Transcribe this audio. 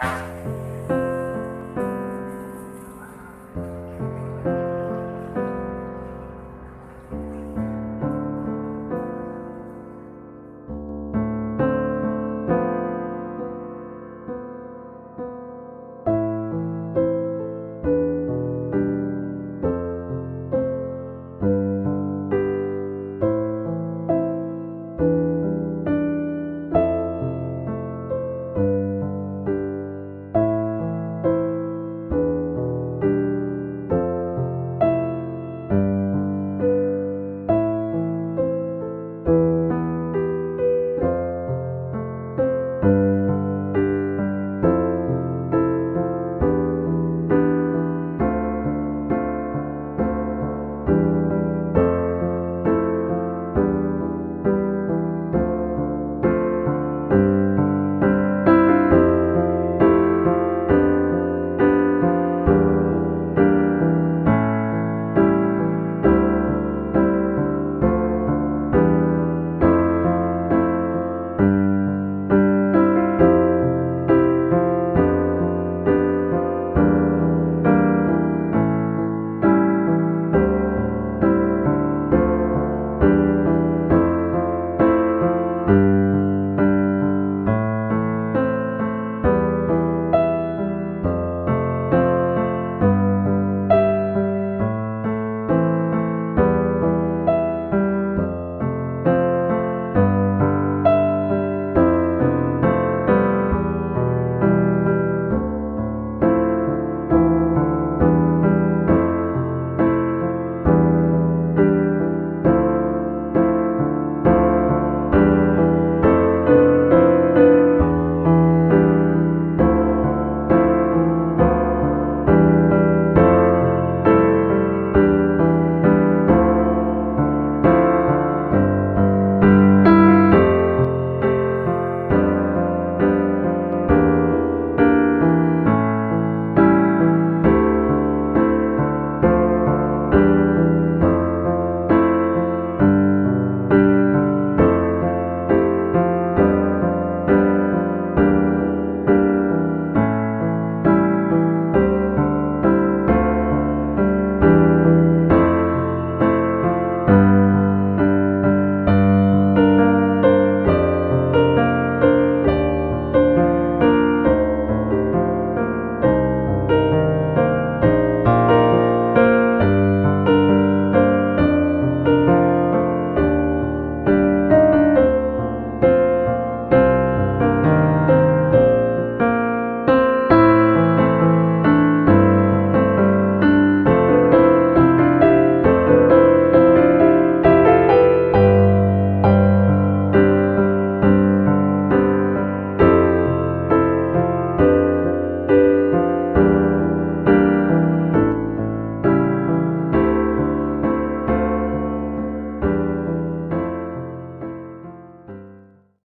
Bye.